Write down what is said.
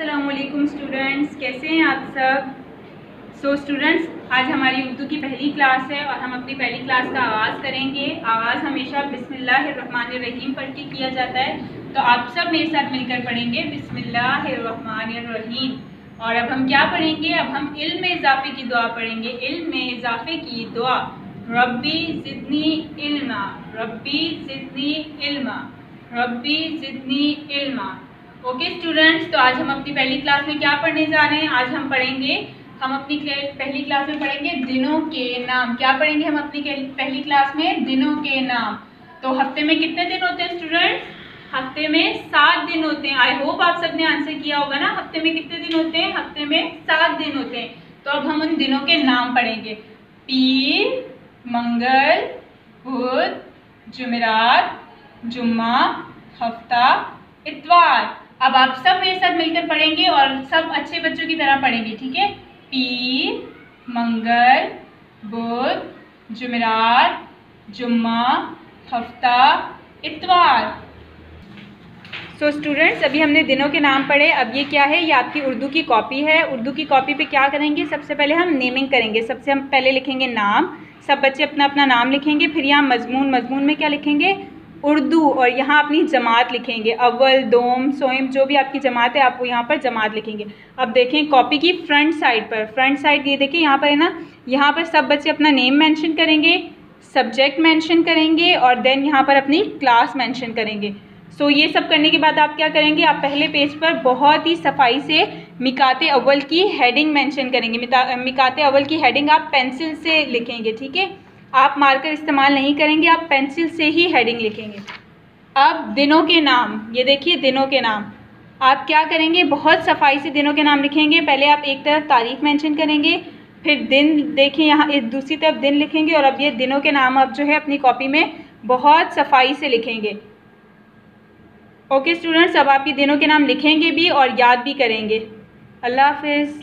असलकुम स्टूडेंट्स कैसे हैं आप सब? सो so, स्टूडेंट्स आज हमारी उर्दू की पहली क्लास है और हम अपनी पहली क्लास का आगाज़ करेंगे। आगाज़ हमेशा बिस्मिल्लाहिर्रहमानिर्रहीम पढ़ के किया जाता है। तो आप सब मेरे साथ मिलकर पढ़ेंगे बिस्मिल्लाहिर्रहमानिर्रहीम। और अब हम क्या पढ़ेंगे? अब हम इल्म इजाफे की दुआ पढ़ेंगे। इल्म इजाफे की दुआ। रब्बी जिदनी इल्मा। रब्बी जिदनी इल्मा। रब्बी जिदनी इल्मा। ओके स्टूडेंट्स तो आज हम अपनी पहली क्लास में क्या पढ़ने जा रहे हैं? आज हम पढ़ेंगे, हम अपनी पहली क्लास में पढ़ेंगे दिनों के नाम। क्या पढ़ेंगे हम अपनी पहली क्लास में? दिनों के नाम। तो हफ़्ते में कितने दिन होते हैं स्टूडेंट्स हफ़्ते में सात दिन होते हैं। आई होप आप सबने आंसर किया होगा ना। हफ़्ते में कितने दिन होते हैं? हफ़्ते में सात दिन होते हैं। तो अब हम उन दिनों के नाम पढ़ेंगे। पीर मंगल, बुध, जुमेरात, जुम्मा, हफ़्ता, इतवार। अब आप सब मेरे साथ मिलकर पढ़ेंगे और सब अच्छे बच्चों की तरह पढ़ेंगे ठीक है? पीर मंगल बुध जुमेरात जुम्मा हफ़्ता इतवार। सो so, स्टूडेंट्स अभी हमने दिनों के नाम पढ़े अब ये क्या है? ये आपकी उर्दू की कॉपी है। उर्दू की कॉपी पे क्या करेंगे? सबसे पहले हम नेमिंग करेंगे। सबसे हम पहले लिखेंगे नाम। सब बच्चे अपना अपना नाम लिखेंगे फिर यहाँ मजमून मजमून में क्या लिखेंगे? उर्दू और यहाँ अपनी जमात लिखेंगे। अव्वल दोम सोम जो भी आपकी जमात है आप वो यहाँ पर जमात लिखेंगे। अब देखें कॉपी की फ्रंट साइड पर। फ्रंट साइड ये देखिए यहाँ पर है ना यहाँ पर सब बच्चे अपना नेम मेंशन करेंगे सब्जेक्ट मेंशन करेंगे और देन यहाँ पर अपनी क्लास मेंशन करेंगे। सो so, ये सब करने के बाद आप क्या करेंगे आप पहले पेज पर बहुत ही सफ़ाई से मिकाते अव्वल की हेडिंग मेंशन करेंगे। मिकाते अव्वल की हेडिंग आप पेंसिल से लिखेंगे ठीक है? आप मार्कर इस्तेमाल नहीं करेंगे, आप पेंसिल से ही हेडिंग लिखेंगे। अब दिनों के नाम, ये देखिए दिनों के नाम। आप क्या करेंगे? बहुत सफ़ाई से दिनों के नाम लिखेंगे। पहले आप एक तरफ़ तारीख मेंशन करेंगे, फिर दिन देखें यहाँ दूसरी तरफ़ दिन लिखेंगे और अब ये दिनों के नाम आप जो है अपनी कॉपी में बहुत सफ़ाई से लिखेंगे। ओके स्टूडेंट्स अब आप ये दिनों के नाम लिखेंगे भी और याद भी करेंगे। अल्लाह हाफिज़।